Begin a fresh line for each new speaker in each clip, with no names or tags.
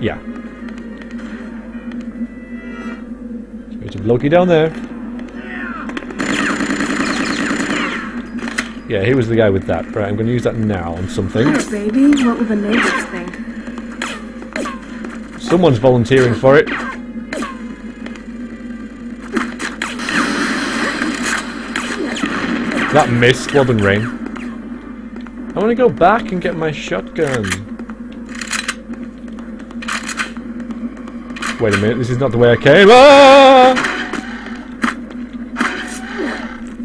Yeah. There's a blokey down there. Yeah, he was the guy with that. Right, I'm going to use that now on something.
Alright, baby. What will the neighbors think?
Someone's volunteering for it. That missed, Blood and Rain. I want to go back and get my shotgun. Wait a minute, this is not the way I came. Ah!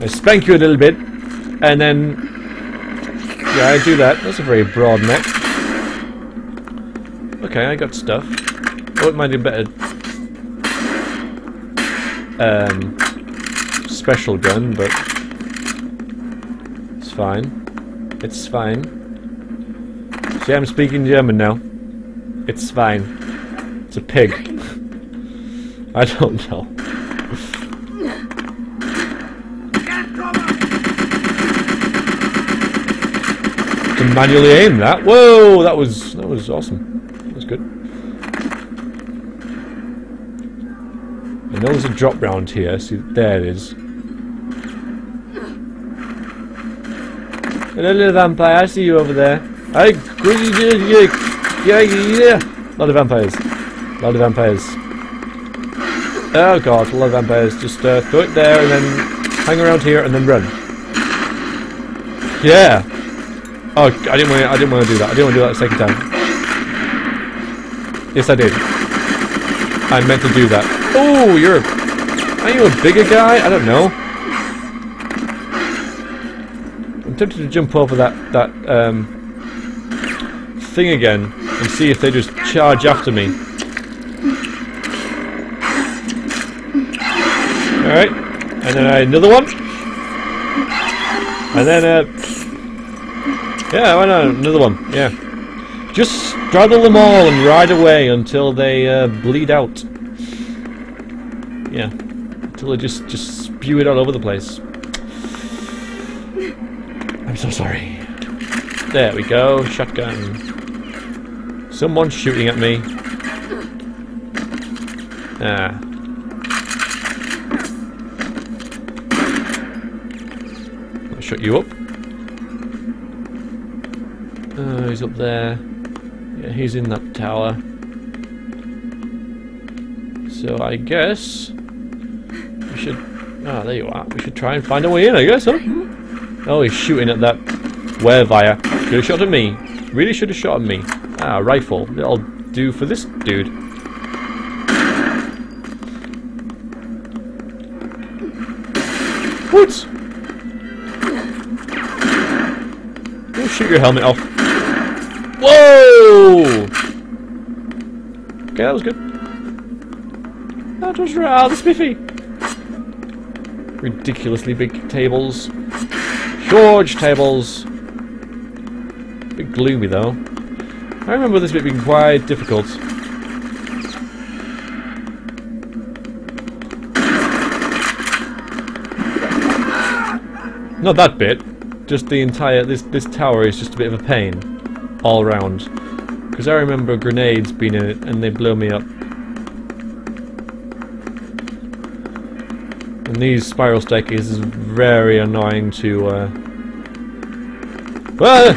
I spank you a little bit, and then... Yeah, I do that. That's a very broad neck. Okay, I got stuff. I wouldn't mind a better... Um... Special gun, but... It's fine. It's fine. See, I'm speaking German now. It's fine. It's a pig. I don't know. To manually aim that. Whoa, that was that was awesome. That was good. I know there's a drop round here. See, there it is. Hello, vampire. I see you over there. Hey, yeah, yeah. A lot of vampires. A lot of vampires. Oh god, a lot of vampires. Just uh, throw it there and then hang around here and then run. Yeah. Oh, I didn't want. I didn't want to do that. I didn't want to do that a second time. Yes, I did. I meant to do that. Oh, you're. Are you a bigger guy? I don't know. I'm tempted to jump over that that um, thing again and see if they just charge after me. All right, and then another one, and then uh, yeah, why not another one? Yeah, just straddle them all and ride away until they uh, bleed out. Yeah, until they just just spew it all over the place. I'm so sorry. There we go, shotgun. Someone's shooting at me. Ah. Shut you up. Oh, he's up there. Yeah, he's in that tower. So I guess we should. Ah, there you are. We should try and find a way in. I guess, huh? Oh, he's shooting at that werewire. Could have shot at me. Really should have shot at me. Ah, rifle. That'll do for this dude. What? Shoot your helmet off. Whoa! Okay, that was good. That was rather spiffy. Ridiculously big tables. Huge tables. A Bit gloomy though. I remember this bit being quite difficult. Not that bit. Just the entire this this tower is just a bit of a pain all around. Because I remember grenades being in it and they blow me up. And these spiral staircases is very annoying to uh Ah!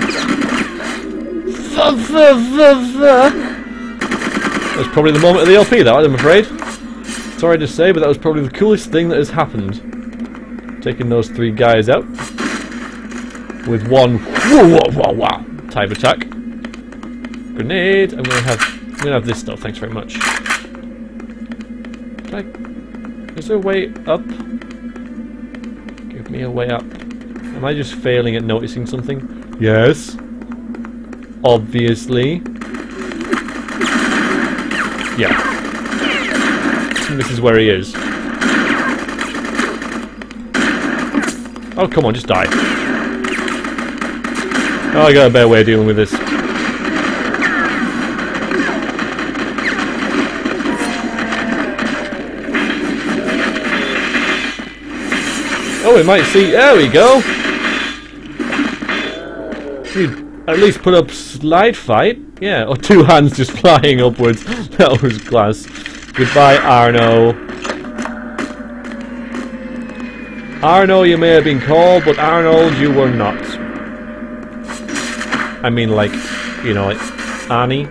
That's probably the moment of the LP that I'm afraid. Sorry to say, but that was probably the coolest thing that has happened. Taking those three guys out with one whoa, whoa, whoa, whoa, type attack. Grenade. I'm gonna have I'm gonna have this stuff. Thanks very much. I, is there a way up? Give me a way up. Am I just failing at noticing something? Yes. Obviously. Yeah. This is where he is. Oh, come on, just die. Oh, I got a better way of dealing with this. Oh, we might see. There we go. You at least put up slide fight. Yeah, or two hands just flying upwards. That was class. Goodbye, Arno. Arno, you may have been called, but Arnold, you were not. I mean, like, you know, like, Annie.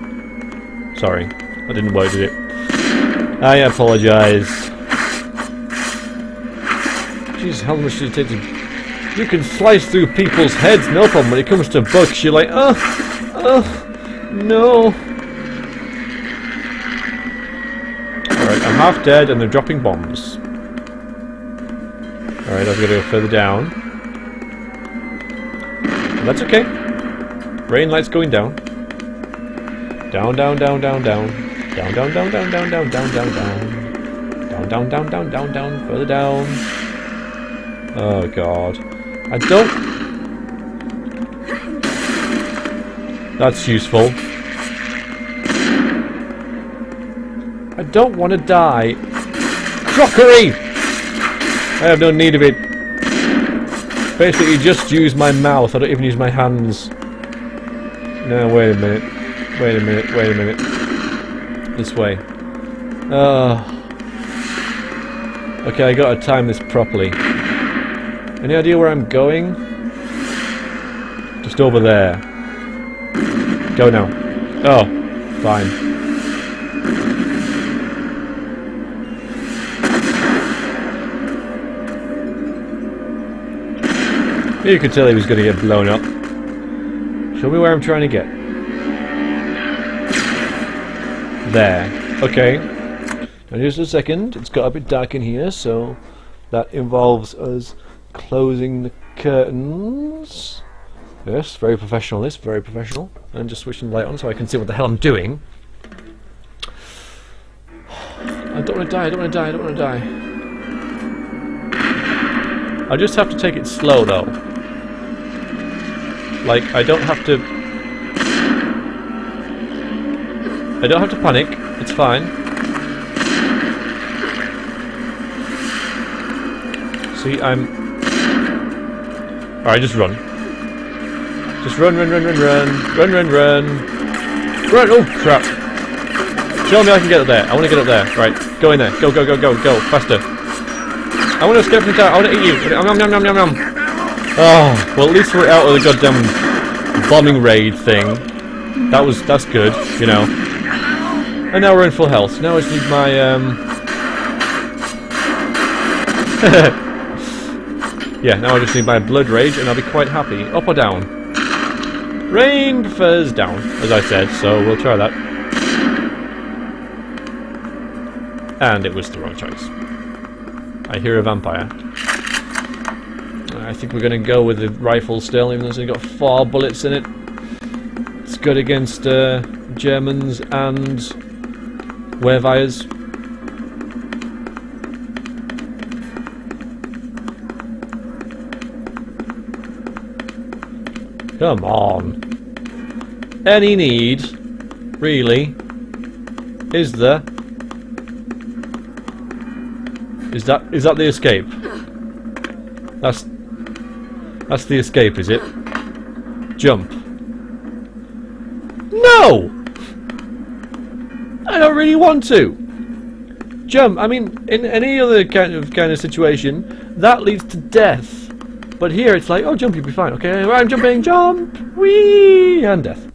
Sorry, I didn't word it. I apologize. Jeez, how much did it take. You can slice through people's heads, no problem. When it comes to books, you're like, oh, oh, no. Alright, I'm half dead and they're dropping bombs. Alright, I've got to go further down. That's okay. Rayne light's going down. Down, down, down, down, down. Down, down, down, down, down, down, down, down, down. Down, down, down, down, down, down, further down. Oh god. I don't... That's useful. I don't want to die. Crockery! I have no need of it. Basically, just use my mouth. I don't even use my hands. No, wait a minute. Wait a minute. Wait a minute. This way. Oh. Okay, I gotta time this properly. Any idea where I'm going? Just over there. Go now. Oh, fine. You could tell he was to get blown up. Show me where I'm trying to get. There. Okay. Now just a second. It's got a bit dark in here, so that involves us closing the curtains. Yes, very professional this, very professional. And just switching the light on so I can see what the hell I'm doing. I don't want to die, I don't want to die, I don't want to die. I just have to take it slow though. Like, I don't have to... I don't have to panic, it's fine. See, I'm Alright, just run. Just run, run, run, run, run. Run, run, run. Run! Oh, crap. Show me I can get up there. I want to get up there. Right, go in there. Go, go, go, go, go. Faster. I want to escape from the tower. I want to eat you. Nom, nom, nom, nom, nom. Oh, well, at least we're out of the goddamn bombing raid thing. That was, that's good, you know. And now we're in full health. Now I just need my, um... Yeah, now I just need my blood rage and I'll be quite happy. Up or down? Rayne prefers down, as I said, so we'll try that. And it was the wrong choice. I hear a vampire. I think we're going to go with the rifle still, even though it's only got four bullets in it. It's good against uh, Germans and Wehrweirs. Come on. Any need, really, is there? Is that is that the escape? That's that's the escape, is it? Jump. No! I don't really want to. Jump. I mean, in any other kind of kind of situation, that leads to death. But here it's like, oh, jump, you'll be fine. Okay, I'm jumping, jump, wee, and death.